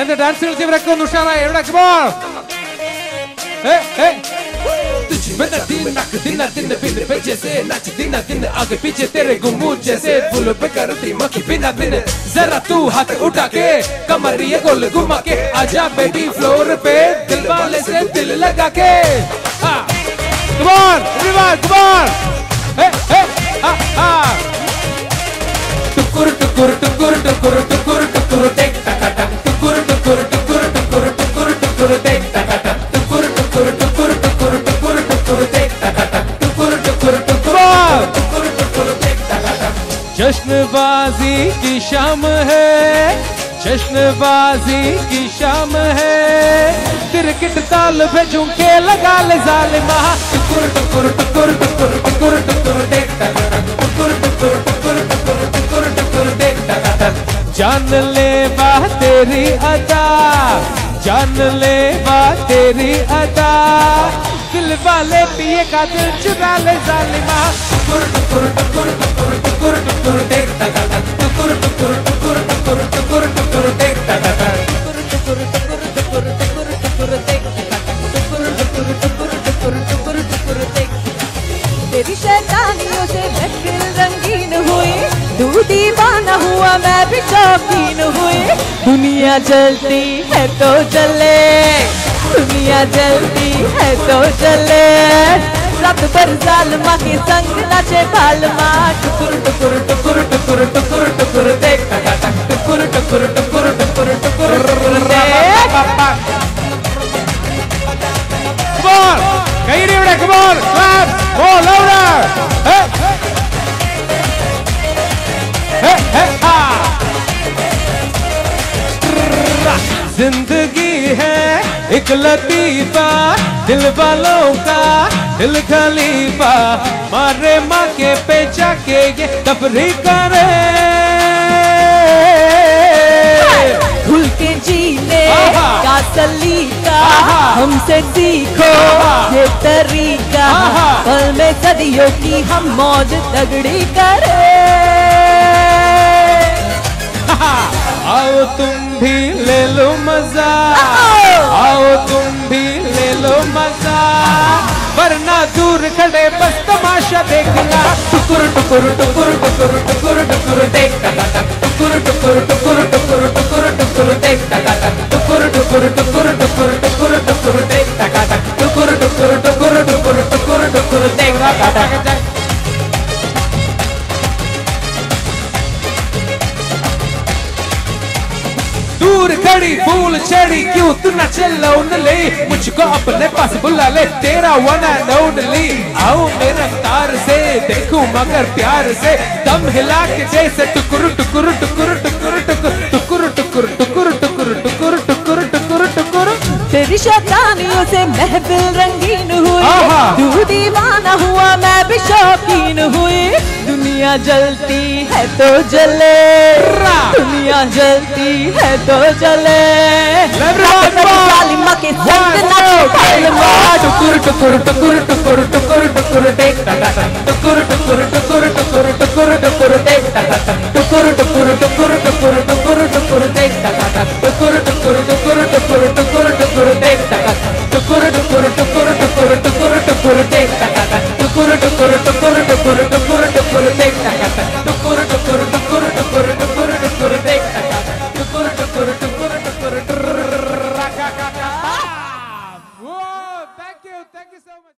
എന്ത് ഡാൻസ് കളിച്ച് ഇവരൊക്കെ ഒന്ന് ഉഷാറായി. എവിടെ? जरा तू हाथ उठा के कमरिए गोल घुमा के आजा बेबी फ्लोर पे दिल वाले से दिल लगा के कुमार कुमार कुमार जश्नबाजी की शाम है, जश्नबाजी की शाम है। क्रिकेट ताल पे झुमके लगा ले जालिमा। टुकुर टुकुर टुकुर टुकुर जान ले बा तेरी अदा जान ले बा तेरी अदा दिल वाले पिए का दिल चुरा ले जालिमा टुकुर टुकुर टुकुर टुकुर टुकुर टुकुर देख टक टुकुर टुकुर टुकुर टुकुर टुकुर टुकुर देख टक टक तेरी शैतानियों से महफिल रंगीन हुई तू दीवाना हुआ, मैं भी शौकीन हुई दुनिया जलती है तो चले दुनिया जलती है तो चले रब पर जालमा के संग नाचे बालमा टुकुर टुकुर टुकुर टुकुर टुकुर टुकुर टुकुर टुकुर टुकुर टुकुर टुकुर टुकुर टुकुर टुकुर देख Come on! Can you do it? Come on! Clap! More louder! Hey! ज़िंदगी है एक लतीफा दिल वालों का दिल खलीफा। मारे माँ के पे जाके ये तफरी करे। खुल के जीने। का सलीका हमसे सीखो ये तरीका। पल में सदियों की हम मौज तगड़ी करे। वरना दूर खड़े बस तमाशा देखना टुकुर टुकुर टुकुर टुकुर टुकुर दूर खड़ी फूल चढ़ी क्यों तू न चलो ले मुझको अपने पास बुला ले तेरा वन एंड ओनली आओ मेरे तार से देखूँ मगर प्यार से दम हिला के जैसे टुकुर टुकुर टुकुर टुकुर टुकुर टुकुर टुकुर टुकुर टुकुर टुकुर टुकुर टुकुर टुकुर तेरी शैतानियों से महफिल रंगीन हुई। तू दीवाना हुआ मैं भी शौकीन हुई दुनिया जलती है तो जले ना जलती है तो जले टुकुर टुकुर टुकुर टुकुर टुकुर टुकुर टेक टुकुर टुकुर टुकुर टुकुर टुकुर टुकुर टेक टुकुर टुकुर टुकुर टुकुर टुकुर